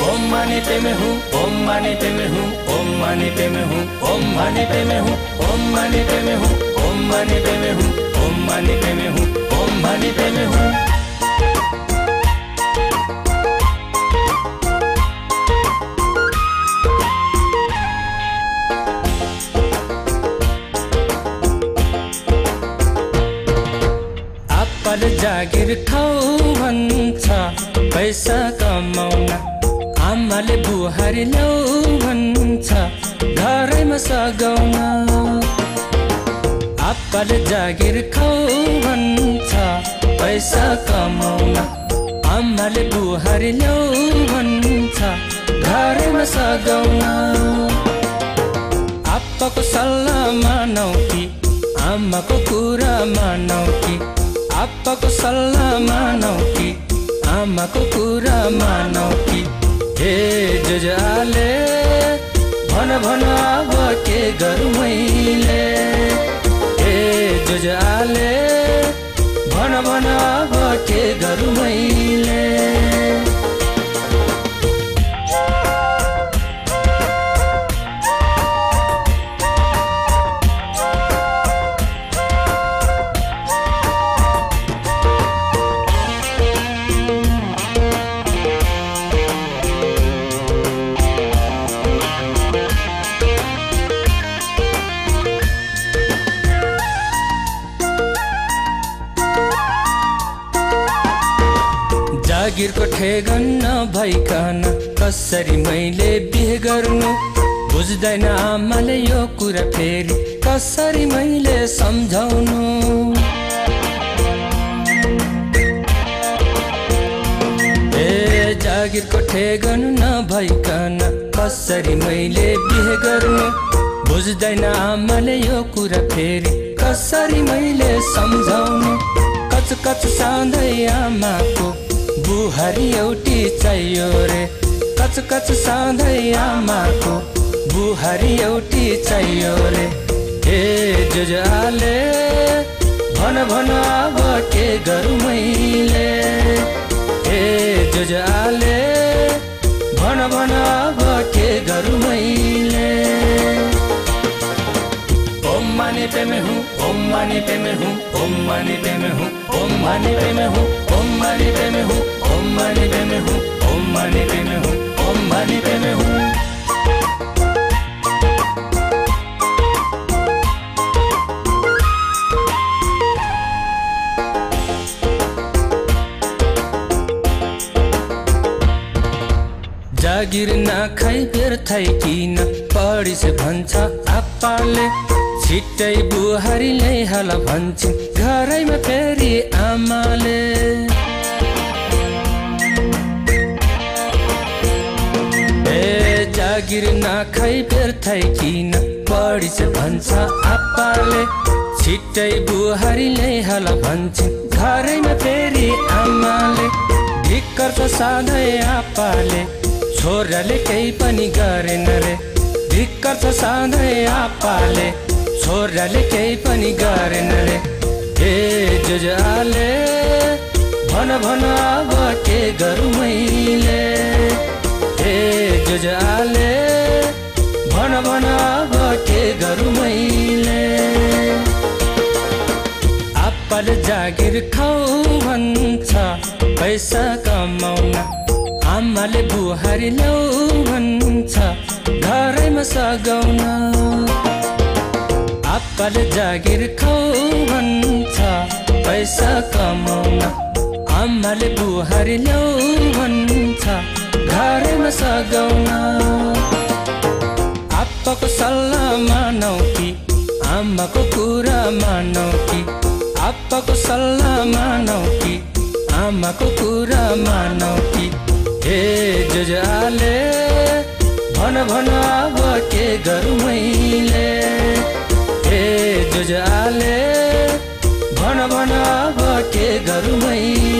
माने पे में हूँ, ओम माने पे में हूँ, ओम माने पे में हूँ, ओम माने पे में हूँ, ओम माने पे में हूँ, ओम माने पे में हूँ, ओम माने पे में हूँ, ओम माने पे में हूँ। जागिर खाऊ भन्छ पैसा कमाउन आमाले बुहारी ल्याउ भन्छ घरैमा सगाउन आप्पाले जागिर खाऊ भन्छ पैसा कमाउन। आमाले बुहारी ल्याउ भन्छ घरैमा सगाउन आप्पाको सल्लाह मानौ कि आमाको कुरा मानौ कि? आप्पाको सल्लाह मानौ कि आमाको कुरा मानौ कि? हे जुजाले भन भन अब के गरौँ मैले? हे जुजाले भन भन अब के गरौँ जागिरको ठेगन नभइकन कसरी मैले बिहे गर्नु? बुझ्दैन आमाले यो कुरा फेरि कसरी मैले सम्झाउनु? ए जागिरको ठेगन नभइकन कसरी मैले बिहे गर्नु? बुझ्दैन आमाले यो कुरा फेरि कसरी मैले सम्झाउनु? कच कच साँधै आमाको बुहारी एउटी चाहियो रे। कच कच साँधै आमाको बुहारी एउटी चाहियो रे। हे जुजाले भन भन अब के गरौँ मैले? हे जुजाले माने पे में हूँ ओम माने पे में हूँ ओम माने पे में हूँ ओम माने पे में हूँ ओम माने पे में हूँ ओम माने पे में हूँ ओम माने पे में हूँ ओम माने पे में हूँ जागिर नखाइ व्यर्थै किन पढी से भन्छ आप्पाले छिट्टै बुहारी ल्याइहाल भन्छन्। घरैमा फेरि आमाले। ए जागिर नखाइ व्यर्थै किन पढी से भन्छ आप्पाले छिट्टै बुहारी ल्याइहाल भन्छन्। घरैमा फेरि आमाले। ढिक्कर छ साधै आप्पाले छोराले केही पनि गरेन रे। ढिक्कर छ साधै आप्पाले छोराले केही पनि गरेन रे हे जुजाले भन भन अब के गरौँ मैले? हे जुजाले भन भन अब के गरौँ मैले? आप्पाले जागिर खाऊ भन्छ पैसा कमाउन। आमाले बुहारी ल्याउ भन्छ घरैमा सगाउन आप्पाले जागिर खाऊ भन्छ पैसा कमाउन आमाले बुहारी ल्याउ भन्छ घरैमा सगाउन आप्पाको सल्लाह मानौ कि आमाको कुरा मानौ कि आप्पाको सल्लाह मानौ कि आमाको कुरा मानौ कि हे जुजाले के घरमै